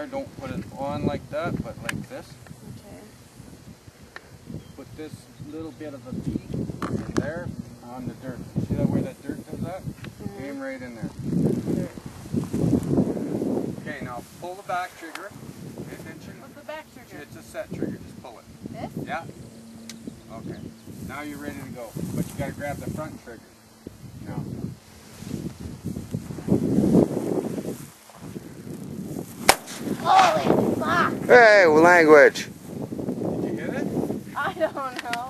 there. Don't put it on like that, but like this. Okay. Put this little bit of the bead in there on the dirt. See that where that dirt at? Mhm. Aim right in there. Okay, now pull the back trigger. Pay attention. What's the back trigger? It's a set trigger. Just pull it. This? Yeah. Okay. Now you're ready to go. But you gotta grab the front trigger. Holy fuck! Hey, language! Did you get it? I don't know.